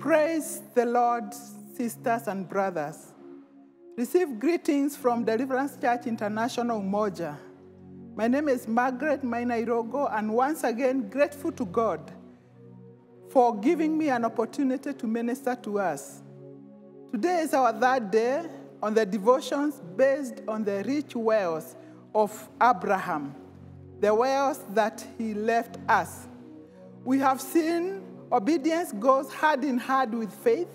Praise the Lord, sisters and brothers. Receive greetings from Deliverance Church International Umoja. My name is Margaret Mainairogo, and once again, grateful to God for giving me an opportunity to minister to us. Today is our third day on the devotions based on the rich wells of Abraham, the wells that he left us. We have seen obedience goes hand in hand with faith,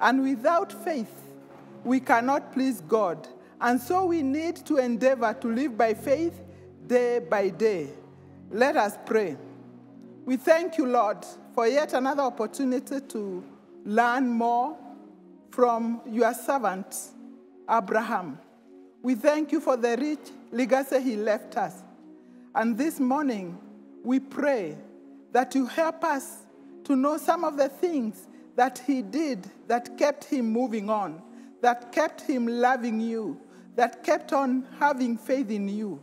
and without faith, we cannot please God. And so we need to endeavor to live by faith day by day. Let us pray. We thank you, Lord, for yet another opportunity to learn more from your servant, Abraham. We thank you for the rich legacy he left us. And this morning, we pray that you help us to know some of the things that he did that kept him moving on, that kept him loving you, that kept on having faith in you.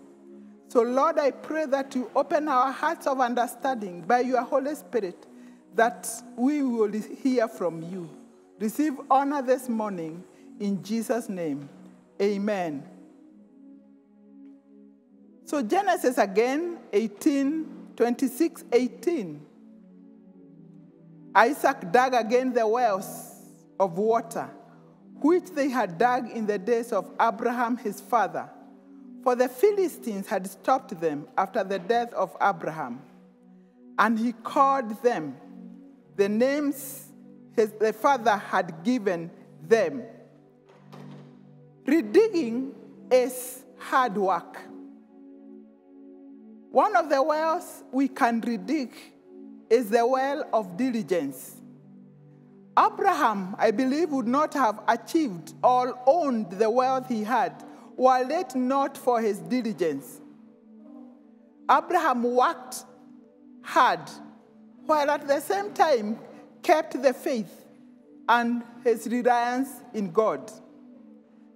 So, Lord, I pray that you open our hearts of understanding by your Holy Spirit, that we will hear from you. Receive honor this morning in Jesus' name. Amen. So, Genesis again, 18, 26, 18. Isaac dug again the wells of water, which they had dug in the days of Abraham his father, for the Philistines had stopped them after the death of Abraham. And he called them the names his the father had given them. Redigging is hard work. One of the wells we can redig is the well of diligence. Abraham, I believe, would not have achieved or owned the wealth he had were it not for his diligence. Abraham worked hard, while at the same time kept the faith and his reliance in God.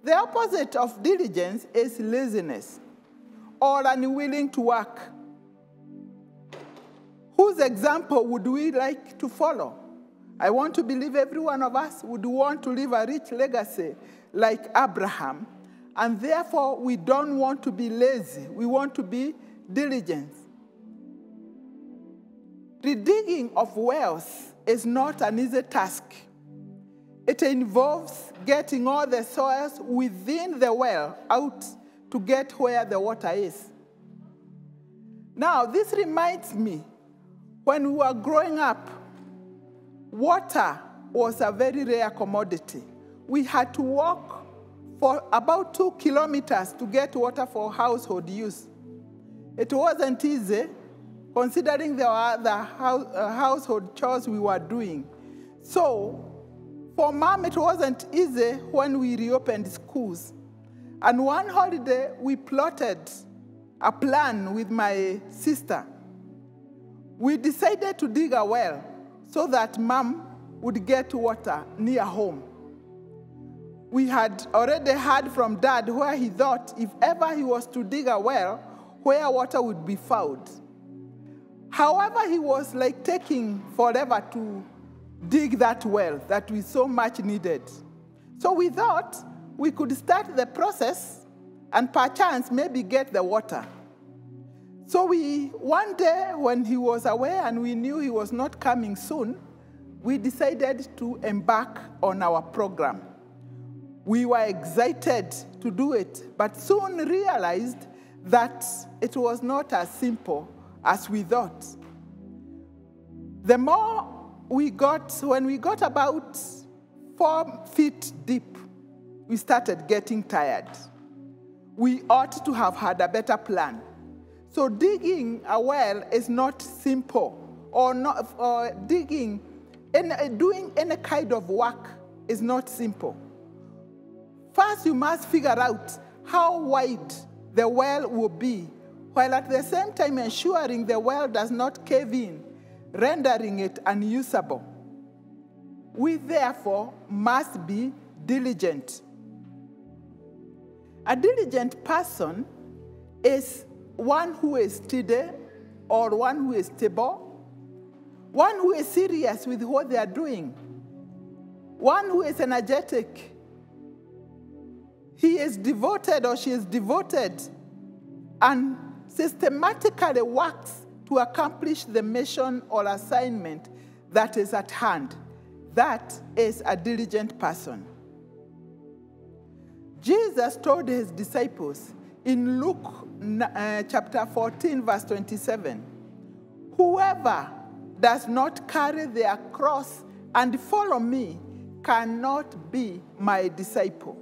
The opposite of diligence is laziness or unwilling to work. Whose example would we like to follow? I want to believe every one of us would want to leave a rich legacy like Abraham, and therefore we don't want to be lazy. We want to be diligent. The digging of wells is not an easy task. It involves getting all the soils within the well out to get where the water is. Now, this reminds me when we were growing up, water was a very rare commodity. We had to walk for about two kilometers to get water for household use. It wasn't easy, considering the other house, uh, household chores we were doing. So, for mom, it wasn't easy when we reopened schools. And one holiday, we plotted a plan with my sister. We decided to dig a well so that mom would get water near home. We had already heard from dad where he thought if ever he was to dig a well, where water would be found. However, he was like taking forever to dig that well that we so much needed. So we thought we could start the process and perchance maybe get the water. So we, one day when he was away and we knew he was not coming soon, we decided to embark on our program. We were excited to do it, but soon realized that it was not as simple as we thought. The more we got, when we got about four feet deep, we started getting tired. We ought to have had a better plan. So digging a well is not simple, or not, or digging, and uh, doing any kind of work is not simple. First, you must figure out how wide the well will be, while at the same time ensuring the well does not cave in, rendering it unusable. We therefore must be diligent. A diligent person is one who is steady or one who is stable, one who is serious with what they are doing. one who is energetic, he is devoted or she is devoted and systematically works to accomplish the mission or assignment that is at hand. That is a diligent person. Jesus told his disciples in Luke uh, chapter 14, verse 27 Whoever does not carry their cross and follow me cannot be my disciple.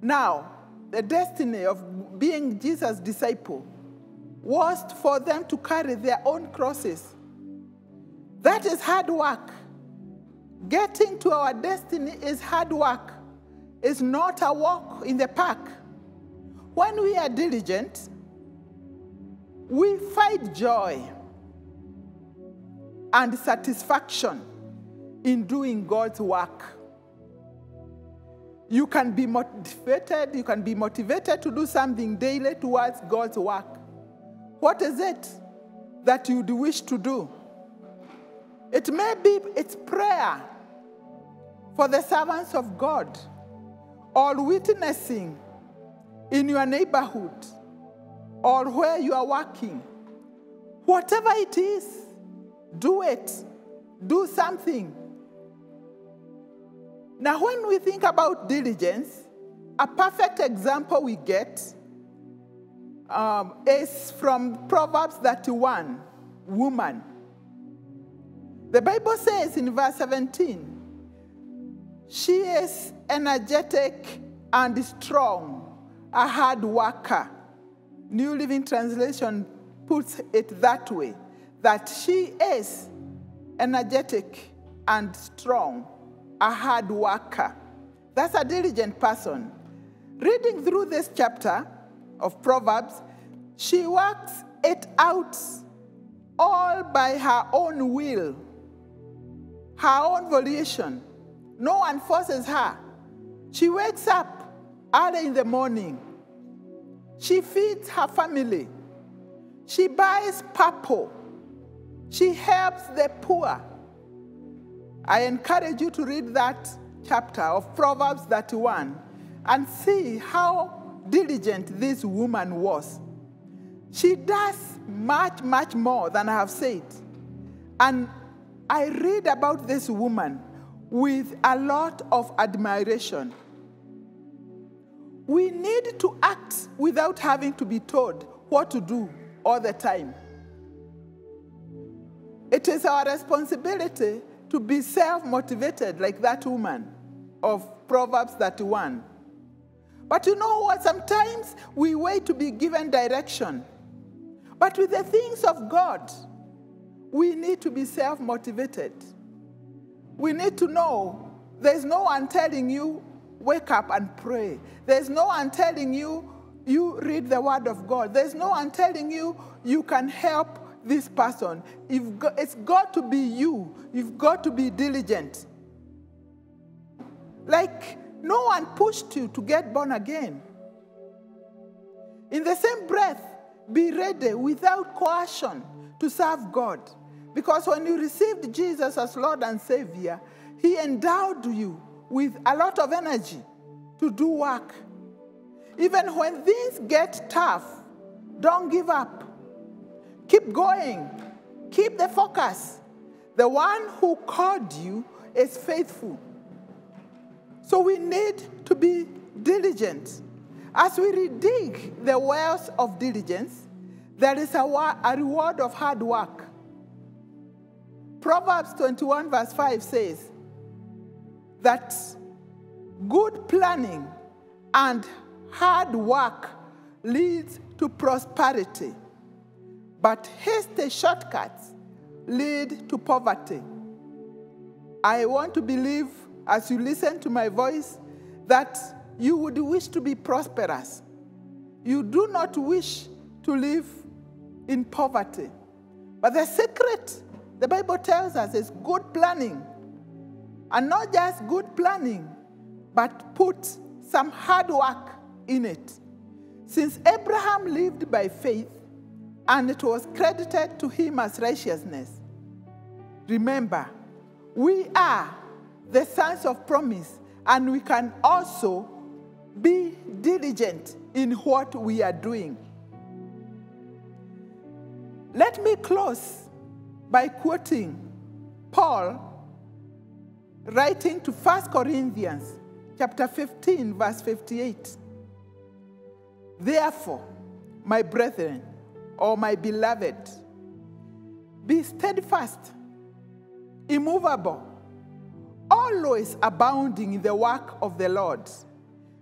Now, the destiny of being Jesus' disciple was for them to carry their own crosses. That is hard work. Getting to our destiny is hard work. It's not a walk in the park. When we are diligent, we find joy and satisfaction in doing God's work. You can be motivated, you can be motivated to do something daily towards God's work. What is it that you'd wish to do? It may be it's prayer for the servants of God or witnessing in your neighborhood or where you are working. Whatever it is, do it. Do something. Now, when we think about diligence, a perfect example we get um, is from Proverbs 31, woman. The Bible says in verse 17, she is energetic and strong, a hard worker. New Living Translation puts it that way that she is energetic and strong, a hard worker. That's a diligent person. Reading through this chapter of Proverbs, she works it out all by her own will, her own volition. No one forces her. She wakes up early in the morning. She feeds her family. She buys purple. She helps the poor. I encourage you to read that chapter of Proverbs 31 and see how diligent this woman was. She does much, much more than I have said. And I read about this woman with a lot of admiration. We need to act without having to be told what to do all the time. It is our responsibility to be self motivated like that woman of Proverbs 31. But you know what? Sometimes we wait to be given direction. But with the things of God, we need to be self motivated. We need to know there's no one telling you, wake up and pray. There's no one telling you, you read the word of God. There's no one telling you, you can help this person. it's got to be you. You've got to be diligent. Like no one pushed you to get born again. In the same breath, be ready without coercion to serve God. Because when you received Jesus as Lord and Savior, He endowed you with a lot of energy to do work. Even when things get tough, don't give up. Keep going. Keep the focus. The one who called you is faithful. So we need to be diligent. As we redig the wells of diligence, there is a, a reward of hard work. Proverbs 21, verse 5 says that good planning and hard work leads to prosperity. But hasty shortcuts lead to poverty. I want to believe, as you listen to my voice, that you would wish to be prosperous. You do not wish to live in poverty. But the secret, the Bible tells us, is good planning. And not just good planning, but put some hard work in it. Since Abraham lived by faith, and it was credited to him as righteousness. Remember, we are the sons of promise, and we can also be diligent in what we are doing. Let me close by quoting Paul writing to 1 Corinthians chapter 15 verse 58. Therefore, my brethren, or my beloved, be steadfast, immovable, always abounding in the work of the Lord,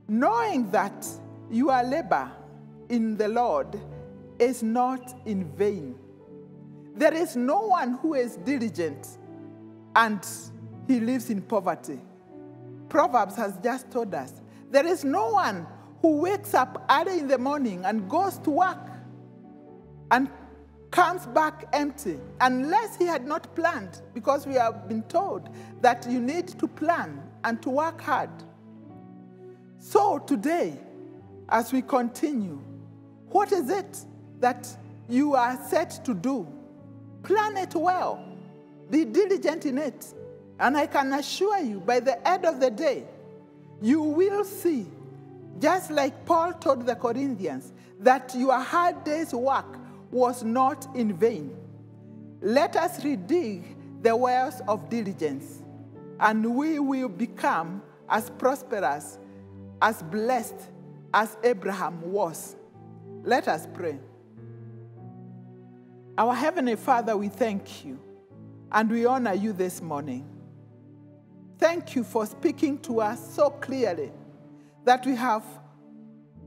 knowing that your labor in the Lord is not in vain. There is no one who is diligent and he lives in poverty. Proverbs has just told us there is no one who wakes up early in the morning and goes to work and comes back empty unless he had not planned, because we have been told that you need to plan and to work hard. So today, as we continue, what is it that you are set to do? Plan it well, be diligent in it. And I can assure you, by the end of the day, you will see, just like Paul told the Corinthians, that your hard day's work was not in vain. Let us redig the wells of diligence, and we will become as prosperous, as blessed as Abraham was. Let us pray. Our Heavenly Father, we thank you and we honor you this morning. Thank you for speaking to us so clearly that we have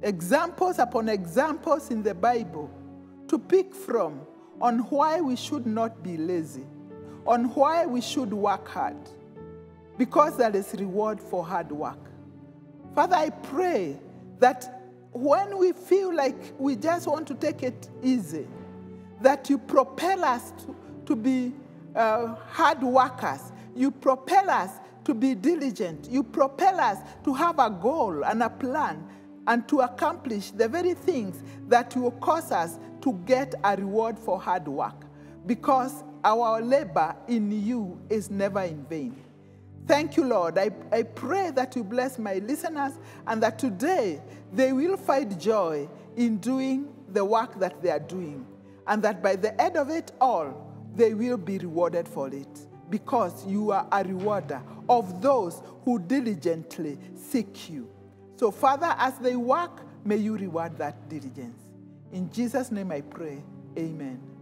examples upon examples in the Bible to pick from on why we should not be lazy, on why we should work hard, because there is reward for hard work. Father, I pray that when we feel like we just want to take it easy, that you propel us to, to be uh, hard workers, you propel us to be diligent, you propel us to have a goal and a plan and to accomplish the very things that will cause us to get a reward for hard work because our labor in you is never in vain. Thank you, Lord. I, I pray that you bless my listeners and that today they will find joy in doing the work that they are doing, and that by the end of it all, they will be rewarded for it because you are a rewarder of those who diligently seek you. So, Father, as they work, may you reward that diligence. In Jesus' name I pray. Amen.